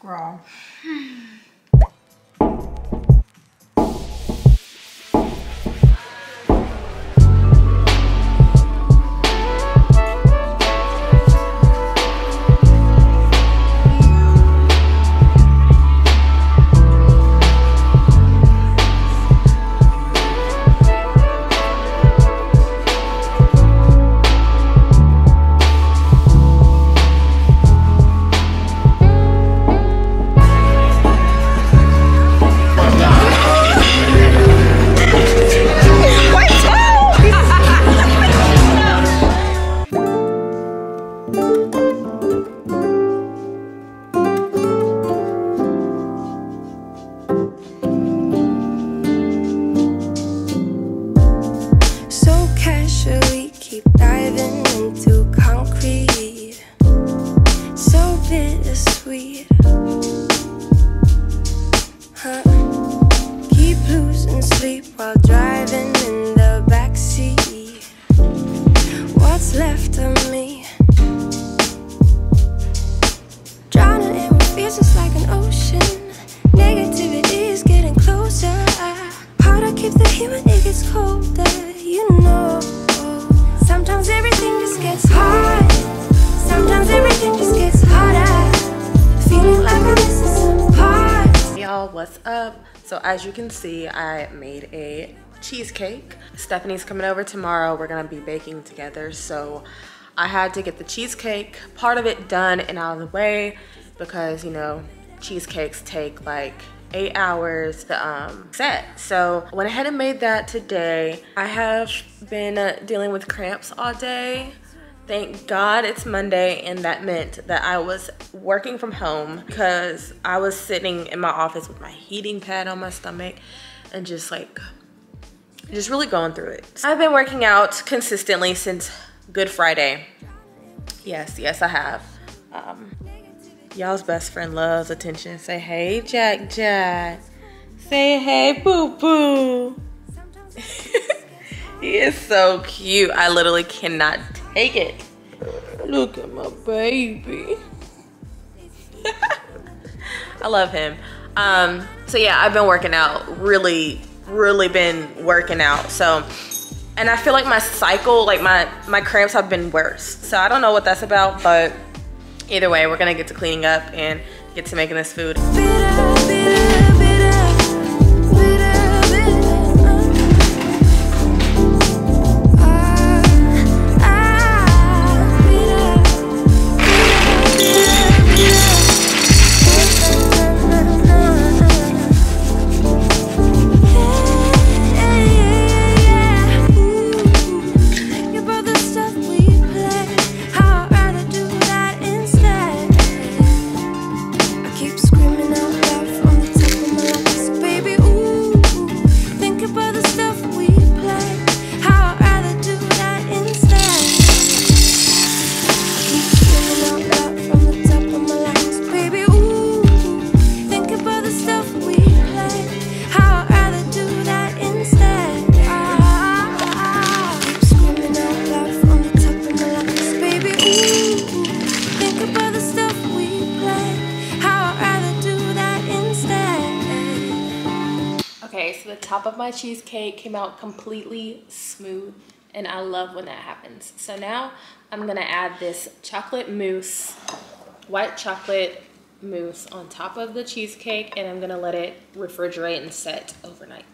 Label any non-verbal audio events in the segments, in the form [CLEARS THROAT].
Girl. [SIGHS] [SIGHS] [SIGHS] up? So as you can see, I made a cheesecake. Stephanie's coming over tomorrow. We're gonna be baking together. So I had to get the cheesecake, part of it done and out of the way because, you know, cheesecakes take like eight hours to um, set. So I went ahead and made that today. I have been uh, dealing with cramps all day. Thank God it's Monday, and that meant that I was working from home because I was sitting in my office with my heating pad on my stomach and just like, just really going through it. I've been working out consistently since Good Friday. Yes, yes, I have. Um, y'all's best friend loves attention. Say, hey, Jack Jack. Say, hey, boo boo. [LAUGHS] he is so cute. I literally cannot take it. Look at my baby. [LAUGHS] I love him. Um, so yeah, I've been working out. Really, really been working out. So, and I feel like my cycle, like my my cramps have been worse. So I don't know what that's about, but either way, we're gonna get to cleaning up and get to making this food. Bitter, bitter, bitter, my cheesecake came out completely smooth and I love when that happens. So now I'm gonna add this chocolate mousse, white chocolate mousse on top of the cheesecake and I'm gonna let it refrigerate and set overnight.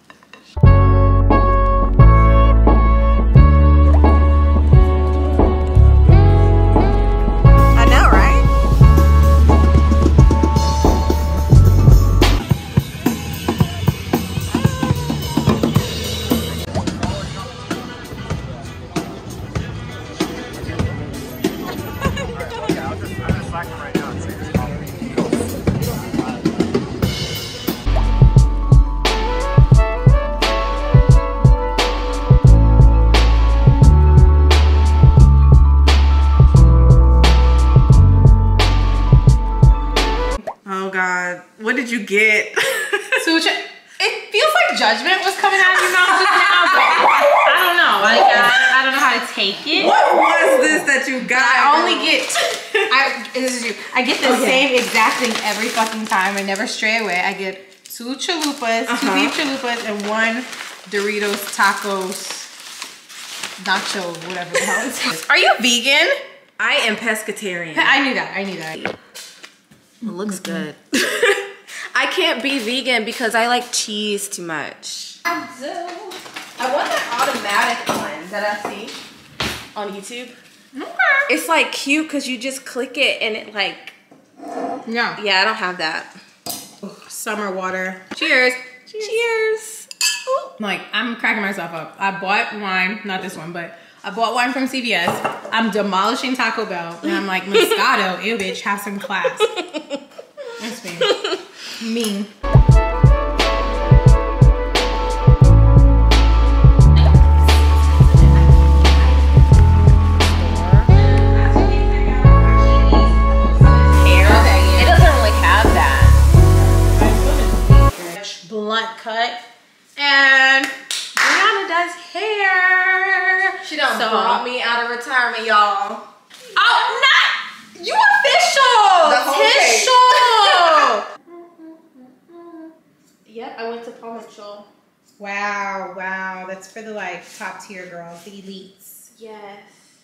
Take it. what was this that you got? I only get. I I this is you. I get the same exact thing every fucking time. I never stray away. I get two chalupas, two Uh-huh. beef chalupas, and one Doritos tacos nacho, whatever the hell it is. Are you vegan? I am pescatarian. I knew that. I knew that. It looks good. [LAUGHS] I can't be vegan because I like cheese too much. I do. I want that automatic one that I see on YouTube. Okay. It's like cute because you just click it and it like, Yeah. yeah, I don't have that. Summer water. Cheers. Cheers. Ooh. Like I'm cracking myself up. I bought wine, not this one, but I bought wine from CVS. I'm demolishing Taco Bell, and I'm like Moscato, ew, bitch, have some class. [LAUGHS] That's me. Mean. Blunt cut, and Brianna does hair. She done So- brought me out of retirement, y'all. Oh, not you official. The whole official. [LAUGHS] Yep, I went to Paul Mitchell. Wow, wow. That's for the like top tier girls, the elites. Yes.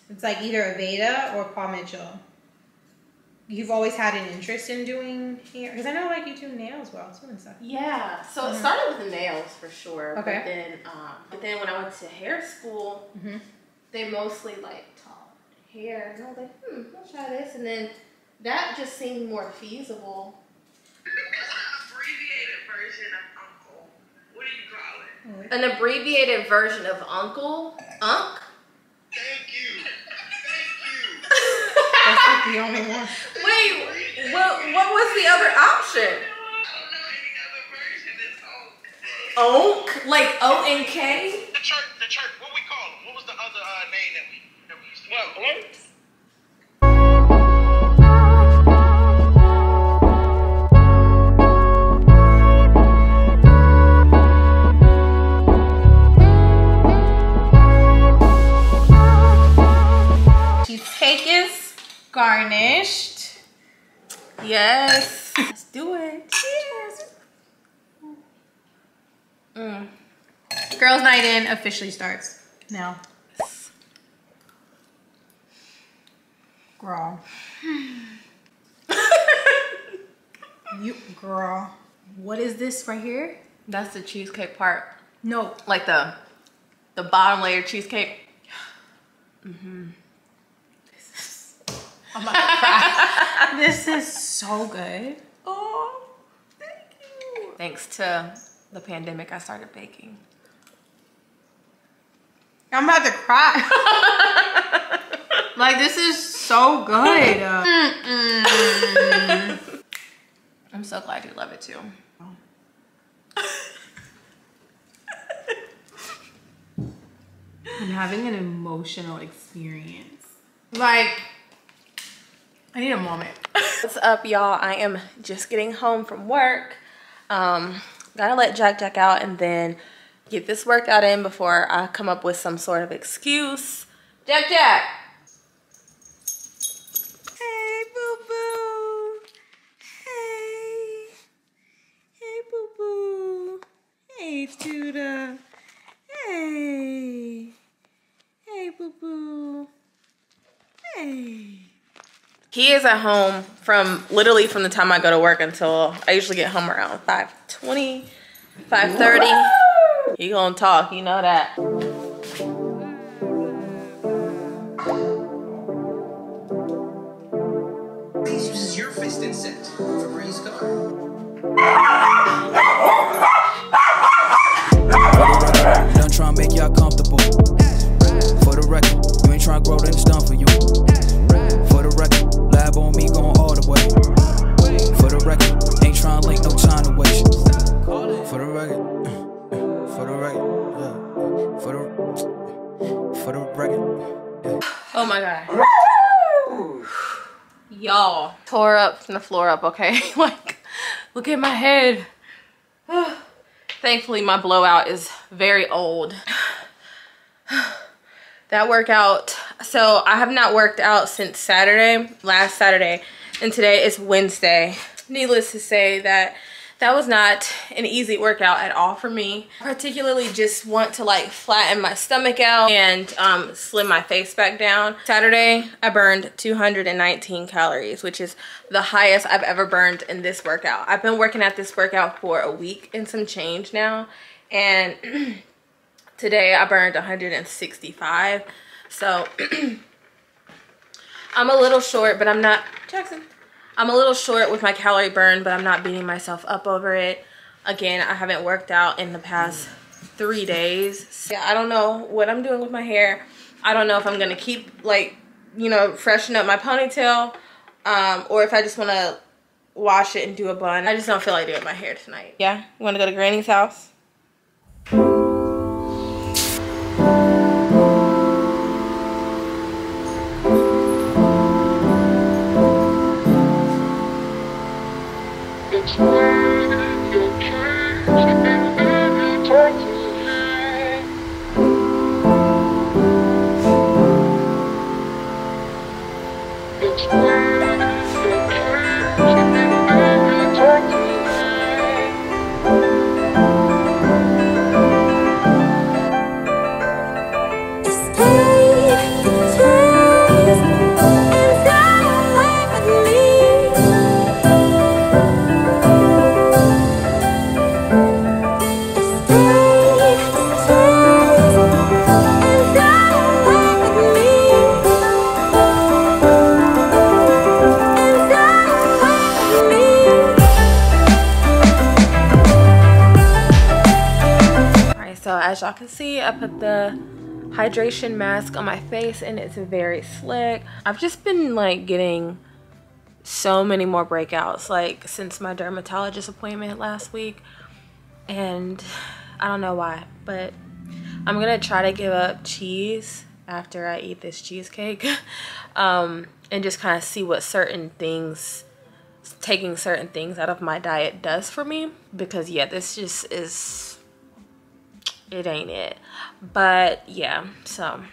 It's like either Aveda or Paul Mitchell. You've always had an interest in doing hair? Because I know like you do nails well too and stuff. Yeah, so it started with the nails for sure. Okay. But then, um, but then when I went to hair school, Mhm. they mostly like taught hair, and I was like, hmm, I'll try this. And then that just seemed more feasible. An abbreviated version of uncle. What do you call it? An abbreviated version of uncle, unk. You. That's like the only one. Wait, what? What was the other option? I don't know any other version. It's uncle. Onk, like O N K. The church, the church. What we call them? What was the other uh, name that we that we used to? Well, blunts. Garnished. Yes. Let's do it. Cheers. Mm. Girls' night in officially starts now. Girl. [LAUGHS] you girl. What is this right here? That's the cheesecake part. No. Like the the bottom layer cheesecake. I'm about to cry. [LAUGHS] this is so good. Oh, thank you. Thanks to the pandemic, I started baking. I'm about to cry. [LAUGHS] like this is so good. I'm so glad you love it too. [LAUGHS] I'm having an emotional experience. Like, I need a moment. What's up, y'all? I am just getting home from work. Um, gotta let Jack Jack out and then get this workout in before I come up with some sort of excuse. Jack Jack! Hey, boo boo! Hey! Hey, boo boo! Hey, Judah! Hey! Hey, boo boo! Hey! He is at home from literally from the time I go to work until I usually get home around 5:20, 5:30. He gonna talk, you know that. From the floor up, okay? [LAUGHS] like, look at my head. [SIGHS] Thankfully, my blowout is very old. [SIGHS] that workout So I have not worked out since Saturday, last Saturday, and today is Wednesday. Needless to say that that was not an easy workout at all for me. I particularly just want to like flatten my stomach out and um, slim my face back down. Saturday, I burned 219 calories, which is the highest I've ever burned in this workout. I've been working at this workout for a week and some change now. And [CLEARS THROAT] today I burned 165. So [CLEARS THROAT] I'm a little short, but I'm not, Jackson, I'm a little short with my calorie burn, but I'm not beating myself up over it. Again, I haven't worked out in the past three days. So I don't know what I'm doing with my hair. I don't know if I'm gonna keep like, you know, freshen up my ponytail um, or if I just wanna wash it and do a bun. I just don't feel like doing my hair tonight. Yeah, you wanna go to Granny's house? Alright, as y'all can see, I put the hydration mask on my face and it's very slick. I've just been like getting so many more breakouts like since my dermatologist appointment last week and I don't know why, but I'm gonna try to give up cheese after I eat this cheesecake [LAUGHS] um, and just kind of see what certain things taking certain things out of my diet does for me because yeah this just is it ain't it. But yeah so.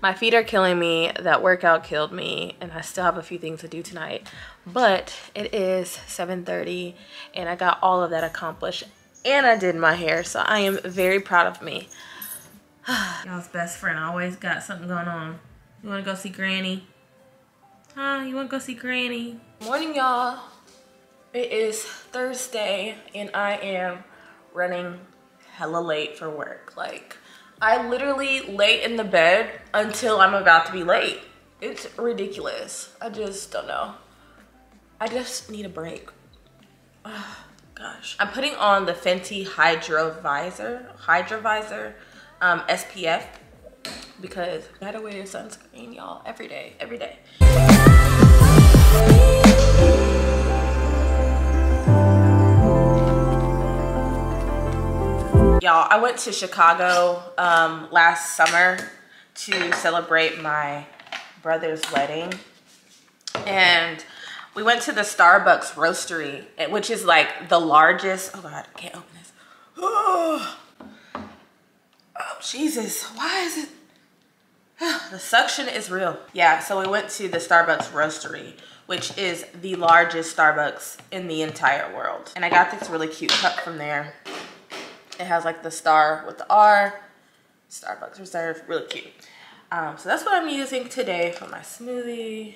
My feet are killing me. That workout killed me and i still have a few things to do tonight. But it is 7:30, and i got all of that accomplished and i did my hair so i am very proud of me. [SIGHS] Y'all's best friend always got something going on. You want to go see granny? Huh? You want to go see granny? Morning y'all. It is thursday and i am running hella late for work. Like, I literally lay in the bed until I'm about to be late. It's ridiculous. I just don't know. I just need a break. Oh, [SIGHS] gosh. I'm putting on the Fenty Hydra Vizor, Hydra Vizor um, SPF because I gotta wear sunscreen, y'all, every day, every day. Y'all, I went to Chicago um, last summer to celebrate my brother's wedding. And we went to the Starbucks roastery, eh, which is like the largest. Oh God, I can't open this. Oh, [SIGHS] oh Jesus, why is it? [SIGHS] the suction is real. Yeah, so we went to the Starbucks roastery, which is the largest Starbucks in the entire world. And I got this really cute cup from there. It has like the star with the R, Starbucks Reserve, really cute. Um, so that's what I'm using today for my smoothie.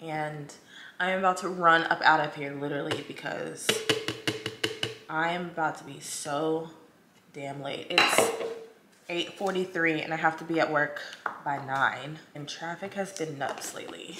And I am about to run up out of here literally because I am about to be so damn late. It's 8.43 and I have to be at work by 9 and traffic has been nuts lately.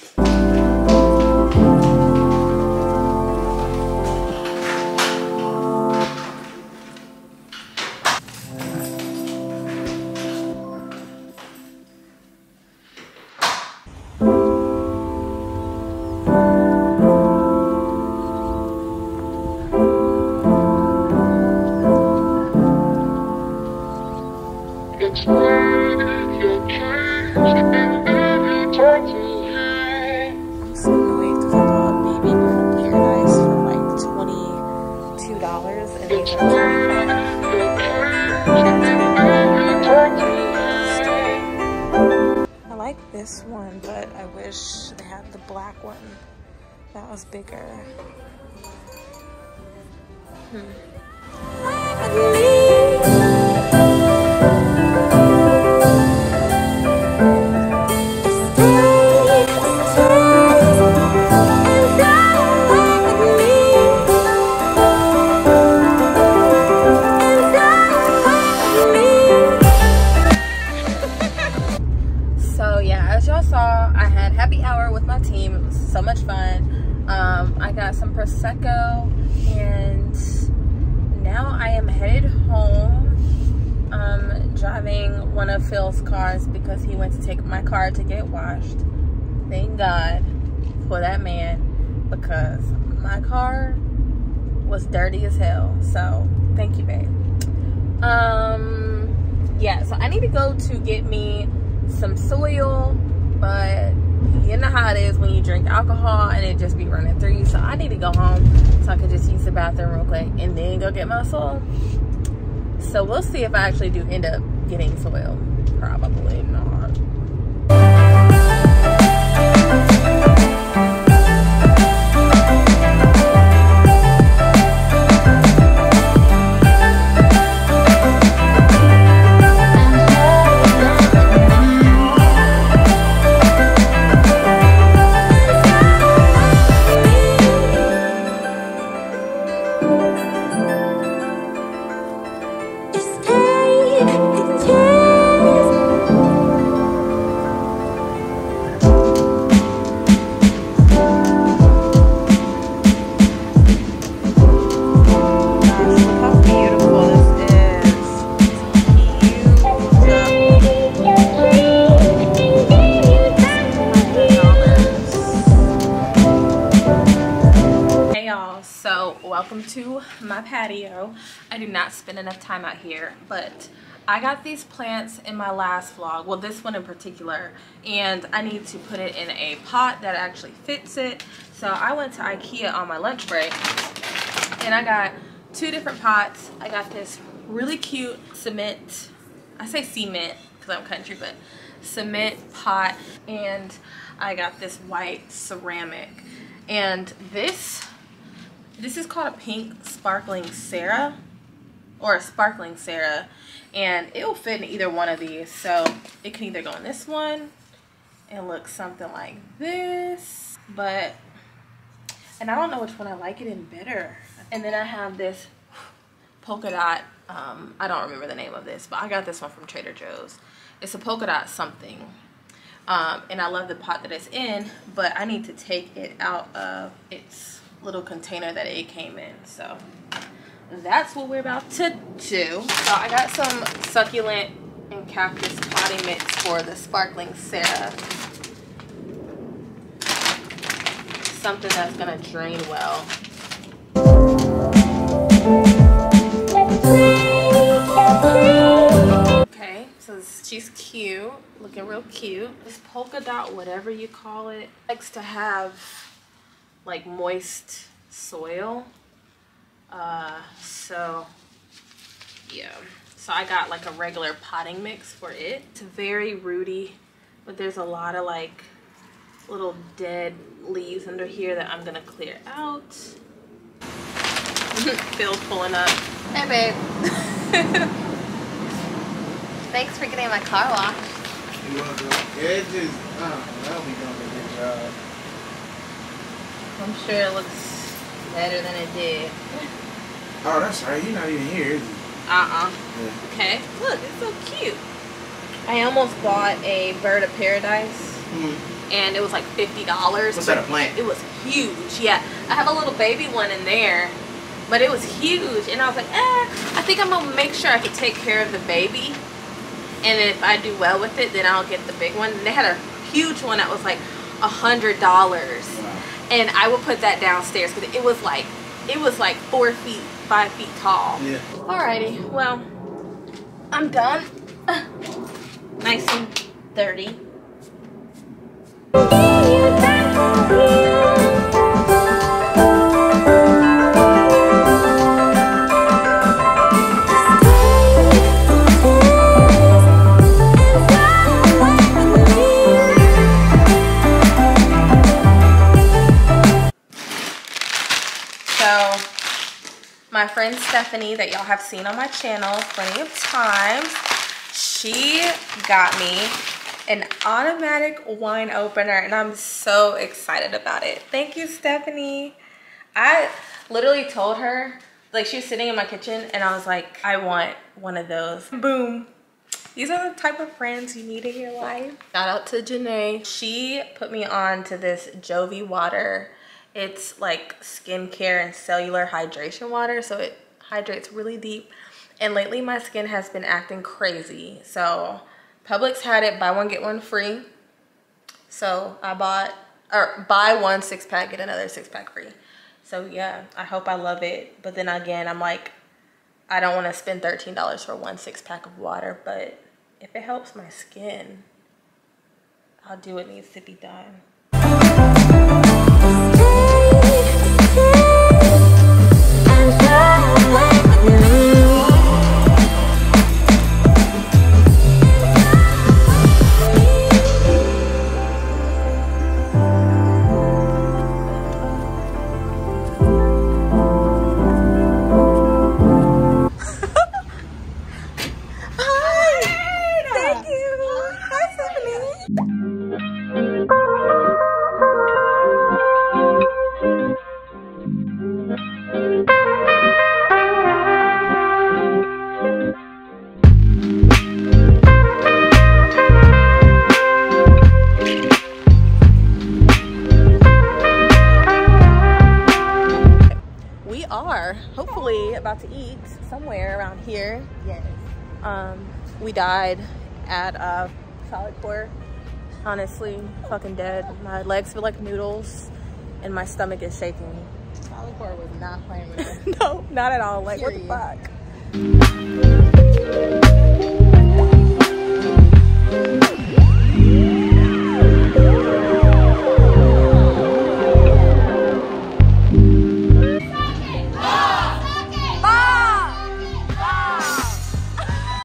Black one that was bigger. Hmm. So my team. It was so much fun. Um, I got some prosecco, and now I am headed home. Um, driving one of Phil's cars because he went to take my car to get washed. Thank God for that man because my car was dirty as hell. So thank you, babe. Um, yeah. So I need to go to get me some soil, but you know how it is when you drink alcohol and it just be running through you. So I need to go home so I can just use the bathroom real quick and then go get my soil. So we'll see if I actually do end up getting soil. Probably not. Not spend enough time out here, but I got these plants in my last vlog, well this one in particular, and I need to put it in a pot that actually fits it. So I went to Ikea on my lunch break and I got two different pots. I got this really cute cement, I say cement because I'm country, but cement pot and I got this white ceramic. And this, this is called a pink sparkling Sarah or a sparkling Sarah and it will fit in either one of these. So it can either go in this one and look something like this, but and I don't know which one I like it in better. And then I have this polka dot, um, I don't remember the name of this, but I got this one from Trader Joe's. It's a polka dot something. Um, and I love the pot that it's in, but I need to take it out of its little container that it came in. So that's what we're about to do. So I got some succulent and cactus potting mix for the sparkling Sarah. Something that's gonna drain well. Okay, so she's cute, looking real cute. This polka dot, whatever you call it, likes to have like moist soil. Uh, so yeah, so I got like a regular potting mix for it. It's very rooty, but there's a lot of like little dead leaves under here that I'm gonna clear out. [LAUGHS] Phil's pulling up. Hey babe. [LAUGHS] Thanks for getting my car washed. You want to? Yeah, it's just, I don't know, that'll be doing a good job. I'm sure it looks better than it did. Oh, that's right. You're not even here, is he? Uh-uh. Yeah. Okay. Look, it's so cute. I almost bought a bird of paradise Hmm. and it was like fifty dollars. What's that, a plant? It was huge. Yeah. I have a little baby one in there. But it was huge and I was like, eh, I think I'm gonna make sure I can take care of the baby. And if I do well with it, then I'll get the big one. And they had a huge one that was like a hundred dollars. Wow. And I would put that downstairs because it was like it was like four feet, five feet tall. Yeah. Alrighty, well, I'm done. Nice and dirty. Stephanie that y'all have seen on my channel plenty of times, she got me an automatic wine opener and I'm so excited about it. Thank you, Stephanie. I literally told her, like she was sitting in my kitchen and I was like, I want one of those. Boom. These are the type of friends you need in your life. Shout out to Janee. She put me on to this Jovi water. It's like skincare and cellular hydration water. So it hydrates really deep. And lately my skin has been acting crazy. So Publix had it, buy one, get one free. So I bought, or buy one six pack, get another six pack free. So yeah, I hope I love it. But then again, I'm like, I don't want to spend $13 for one six pack of water, but if it helps my skin, I'll do what needs to be done. About to eat somewhere around here. Yes. Um, we died at uh, Solidcore. Honestly, fucking dead. My legs feel like noodles, and my stomach is shaking. Solidcore was not playing with [LAUGHS] us. no, not at all. Like, Period. what the fuck?